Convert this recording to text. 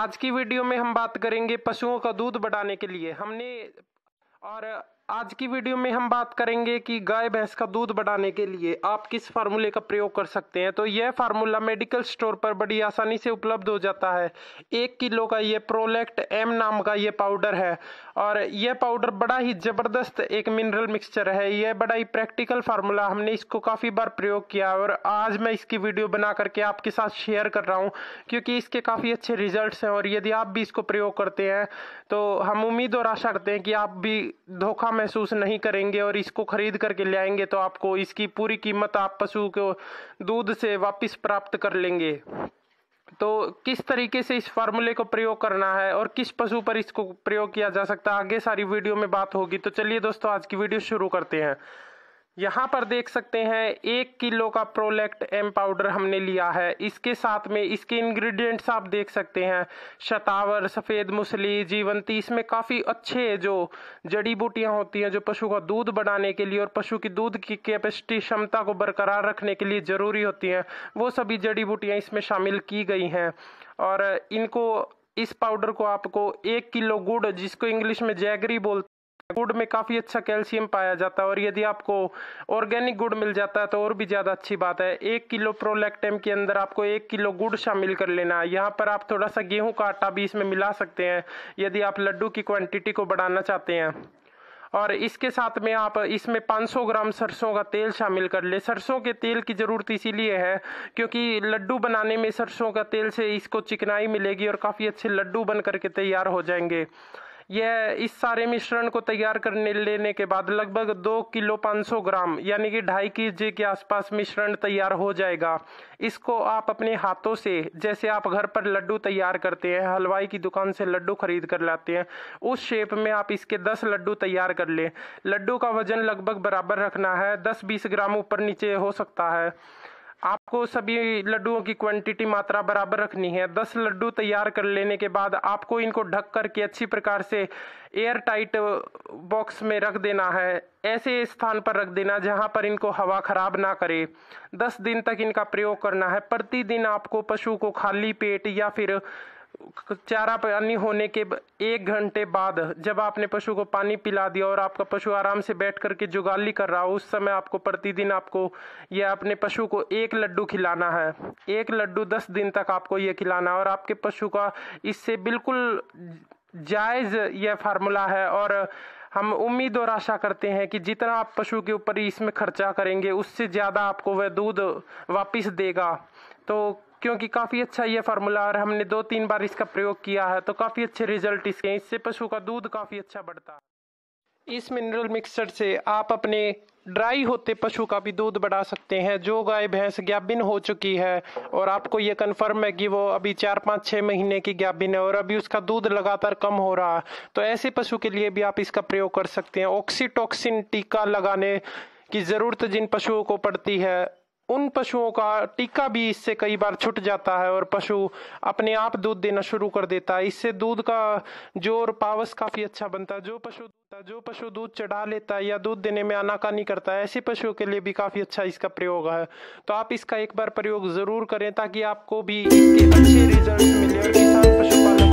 आज की वीडियो में हम बात करेंगे पशुओं का दूध बढ़ाने के लिए। हमने और आज की वीडियो में हम बात करेंगे कि गाय भैंस का दूध बढ़ाने के लिए आप किस फार्मूले का प्रयोग कर सकते हैं? तो यह फार्मूला मेडिकल स्टोर पर बड़ी आसानी से उपलब्ध हो जाता है। एक किलो का यह प्रोलेक्ट एम नाम का यह पाउडर है और यह पाउडर बड़ा ही ज़बरदस्त एक मिनरल मिक्सचर है। यह बड़ा ही प्रैक्टिकल फार्मूला हमने इसको काफ़ी बार प्रयोग किया और आज मैं इसकी वीडियो बना करके आपके साथ शेयर कर रहा हूँ, क्योंकि इसके काफ़ी अच्छे रिज़ल्ट हैं और यदि आप भी इसको प्रयोग करते हैं तो हम उम्मीद और आशा करते हैं कि आप भी धोखा महसूस नहीं करेंगे और इसको खरीद करके ले आएँगे तो आपको इसकी पूरी कीमत आप पशु को दूध से वापस प्राप्त कर लेंगे। तो किस तरीके से इस फार्मूले को प्रयोग करना है और किस पशु पर इसको प्रयोग किया जा सकता है, आगे सारी वीडियो में बात होगी। तो चलिए दोस्तों, आज की वीडियो शुरू करते हैं। यहाँ पर देख सकते हैं, एक किलो का प्रोलेक्ट एम पाउडर हमने लिया है। इसके साथ में इसके इंग्रेडिएंट्स आप देख सकते हैं। शतावर, सफ़ेद मूसली, जीवंती, इसमें काफ़ी अच्छे जो जड़ी बूटियाँ होती हैं, जो पशु का दूध बढ़ाने के लिए और पशु की दूध की कैपेसिटी, क्षमता को बरकरार रखने के लिए ज़रूरी होती हैं। वो सभी जड़ी बूटियाँ इसमें शामिल की गई हैं। और इनको, इस पाउडर को आपको एक किलो गुड़, जिसको इंग्लिश में जैगरी बोलते गुड़ में काफ़ी अच्छा कैल्शियम पाया जाता है और यदि आपको ऑर्गेनिक गुड़ मिल जाता है तो और भी ज़्यादा अच्छी बात है। एक किलो प्रोलेक्टेम के अंदर आपको एक किलो गुड़ शामिल कर लेना है। यहाँ पर आप थोड़ा सा गेहूँ का आटा भी इसमें मिला सकते हैं, यदि आप लड्डू की क्वांटिटी को बढ़ाना चाहते हैं। और इसके साथ में आप इसमें 500 ग्राम सरसों का तेल शामिल कर ले। सरसों के तेल की ज़रूरत इसीलिए है क्योंकि लड्डू बनाने में सरसों का तेल से इसको चिकनाई मिलेगी और काफ़ी अच्छे लड्डू बन करके तैयार हो जाएँगे। यह इस सारे मिश्रण को तैयार करने लेने के बाद लगभग दो किलो 500 ग्राम, यानी कि ढाई के जी के आसपास मिश्रण तैयार हो जाएगा। इसको आप अपने हाथों से, जैसे आप घर पर लड्डू तैयार करते हैं, हलवाई की दुकान से लड्डू खरीद कर लाते हैं, उस शेप में आप इसके 10 लड्डू तैयार कर लें। लड्डू का वज़न लगभग बराबर रखना है, दस बीस ग्राम ऊपर नीचे हो सकता है। आपको सभी लड्डुओं की क्वांटिटी मात्रा बराबर रखनी है। दस लड्डू तैयार कर लेने के बाद आपको इनको ढक करके अच्छी प्रकार से एयर टाइट बॉक्स में रख देना है। ऐसे स्थान पर रख देना जहाँ पर इनको हवा खराब ना करे। दस दिन तक इनका प्रयोग करना है। प्रतिदिन आपको पशु को खाली पेट या फिर चारा पानी होने के एक घंटे बाद जब आपने पशु को पानी पिला दिया और आपका पशु आराम से बैठ करके जुगाली कर रहा हो, उस समय आपको प्रतिदिन आपको यह अपने पशु को एक लड्डू खिलाना है। एक लड्डू दस दिन तक आपको ये खिलाना है और आपके पशु का इससे बिल्कुल जायज़ यह फार्मूला है और हम उम्मीद और आशा करते हैं कि जितना आप पशु के ऊपर इसमें खर्चा करेंगे, उससे ज़्यादा आपको वह दूध वापस देगा। तो क्योंकि काफ़ी अच्छा ये फार्मूला और हमने दो तीन बार इसका प्रयोग किया है तो काफ़ी अच्छे रिज़ल्ट इसके। इससे पशु का दूध काफ़ी अच्छा बढ़ता है। इस मिनरल मिक्सचर से आप अपने ड्राई होते पशु का भी दूध बढ़ा सकते हैं। जो गाय, भैंस, ग्याबिन हो चुकी है और आपको ये कंफर्म है कि वो अभी चार पाँच छः महीने की ग्याबिन है और अभी उसका दूध लगातार कम हो रहा है। तो ऐसे पशु के लिए भी आप इसका प्रयोग कर सकते हैं। ऑक्सीटॉक्सिन टीका लगाने की ज़रूरत जिन पशुओं को पड़ती है उन पशुओं का टीका भी इससे कई बार छुट जाता है और पशु अपने आप दूध देना शुरू कर देता है। इससे दूध का ज़ोर, पावस काफ़ी अच्छा बनता है। जो पशु जो पशु दूध चढ़ा लेता है या दूध देने में आनाकानी करता है, ऐसे पशुओं के लिए भी काफ़ी अच्छा इसका प्रयोग है। तो आप इसका एक बार प्रयोग ज़रूर करें ताकि आपको भी इसके अच्छे रिज़ल्ट मिले और किसान पशुपालन